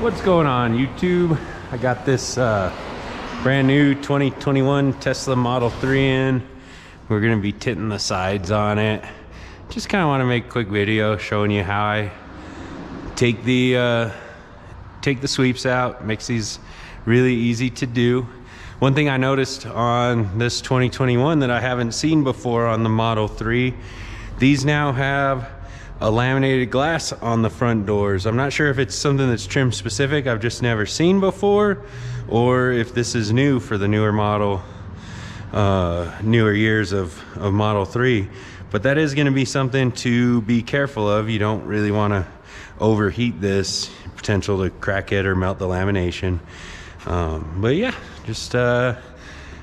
What's going on YouTube? I got this uh, brand new 2021 Tesla Model 3 in. We're gonna be tinting the sides on it. Just kind of want to make a quick video showing you how I take the uh, take the sweeps out. Makes these really easy to do. One thing I noticed on this 2021 that I haven't seen before on the Model 3, these now have a laminated glass on the front doors. I'm not sure if it's something that's trim specific I've just never seen before or if this is new for the newer model, uh, newer years of, of Model 3. But that is gonna be something to be careful of. You don't really wanna overheat this, potential to crack it or melt the lamination. Um, but yeah, just uh,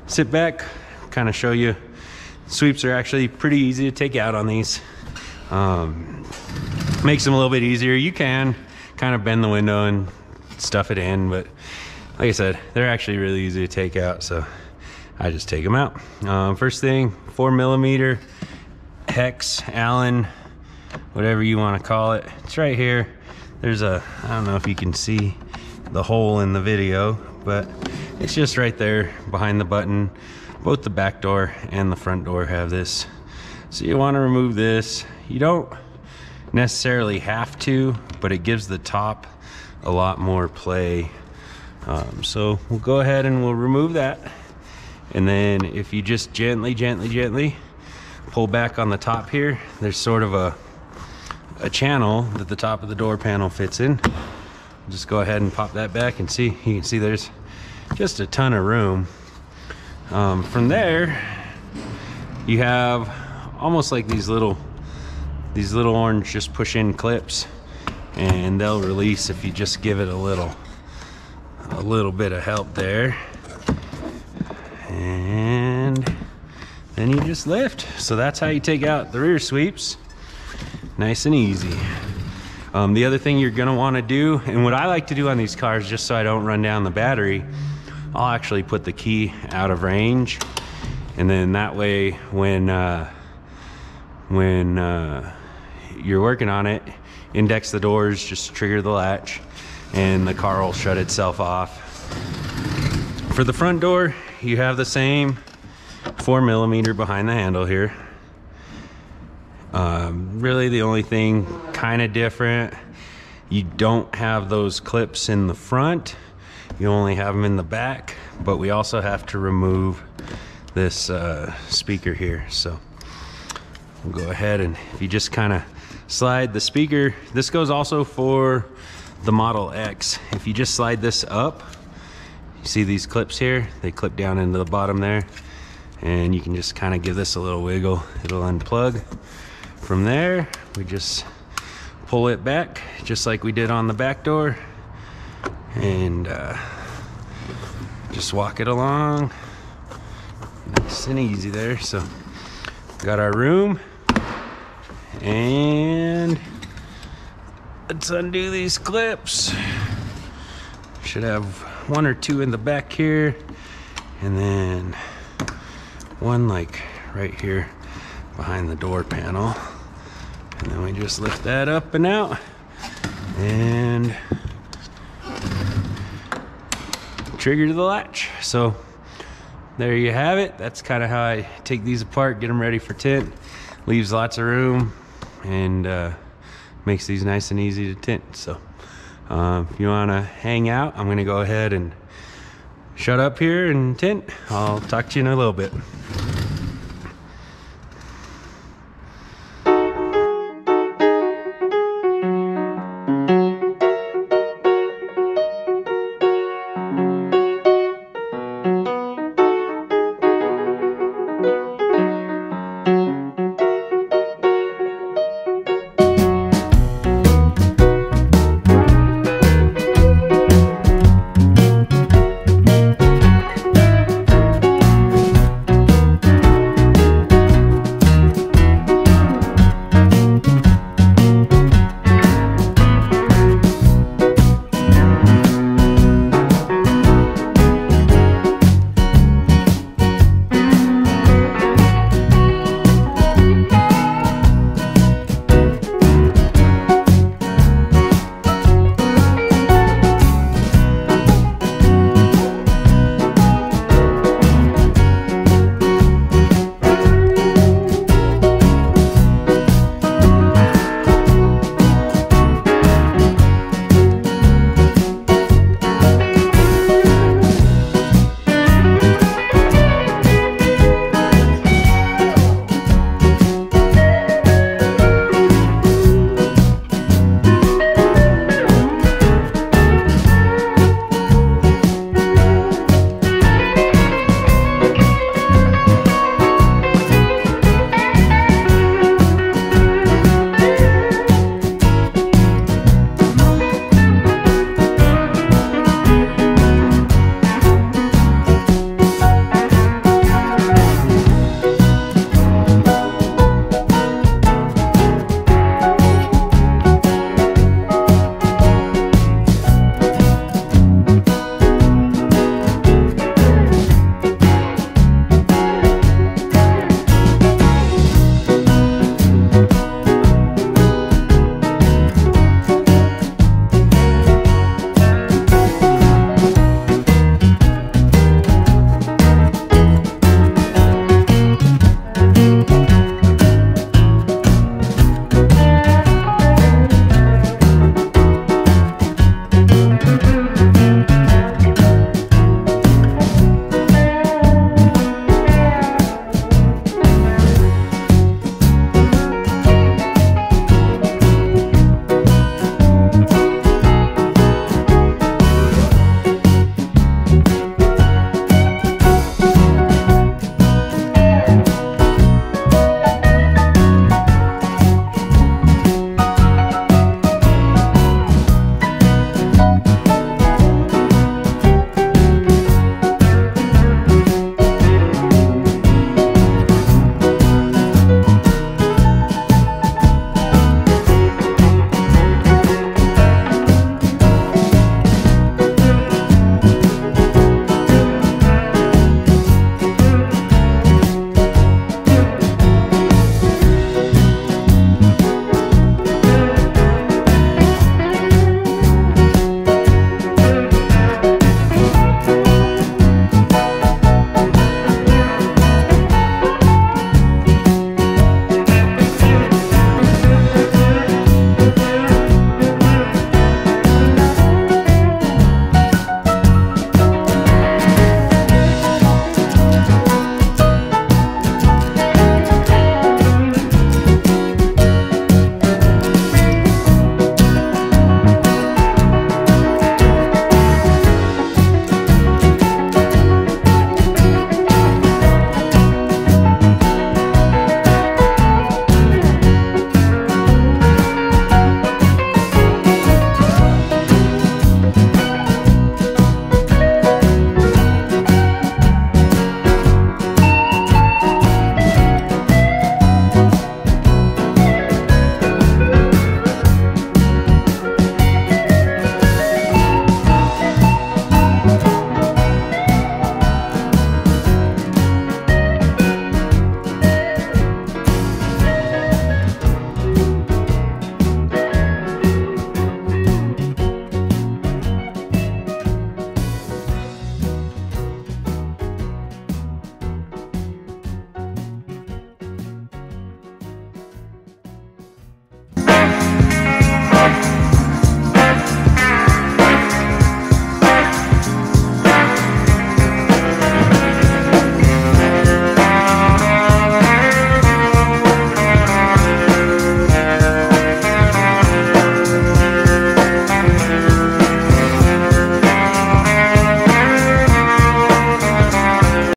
sit back, kind of show you. Sweeps are actually pretty easy to take out on these. Um, makes them a little bit easier. You can kind of bend the window and stuff it in, but like I said, they're actually really easy to take out, so I just take them out. Um, first thing, four millimeter hex, Allen, whatever you want to call it. It's right here. There's a, I don't know if you can see the hole in the video, but it's just right there behind the button. Both the back door and the front door have this. So you want to remove this. You don't necessarily have to, but it gives the top a lot more play. Um, so we'll go ahead and we'll remove that. And then if you just gently, gently, gently pull back on the top here, there's sort of a, a channel that the top of the door panel fits in. Just go ahead and pop that back and see, you can see there's just a ton of room. Um, from there, you have almost like these little these little orange just push in clips and they'll release if you just give it a little a little bit of help there. And then you just lift. So that's how you take out the rear sweeps. Nice and easy. Um, the other thing you're gonna want to do and what I like to do on these cars just so I don't run down the battery I'll actually put the key out of range. And then that way when uh, when uh, you're working on it, index the doors, just trigger the latch, and the car will shut itself off. For the front door, you have the same four millimeter behind the handle here. Um, really the only thing kind of different, you don't have those clips in the front, you only have them in the back, but we also have to remove this uh, speaker here. So we'll go ahead and if you just kind of slide the speaker, this goes also for the Model X. If you just slide this up, you see these clips here? They clip down into the bottom there. And you can just kind of give this a little wiggle. It'll unplug. From there, we just pull it back, just like we did on the back door. And uh, just walk it along. Nice and easy there. So, got our room. And let's undo these clips. Should have one or two in the back here. And then one like right here behind the door panel. And then we just lift that up and out. And trigger the latch. So there you have it. That's kind of how I take these apart, get them ready for tint. Leaves lots of room and uh, makes these nice and easy to tint. So uh, if you want to hang out, I'm going to go ahead and shut up here and tint. I'll talk to you in a little bit.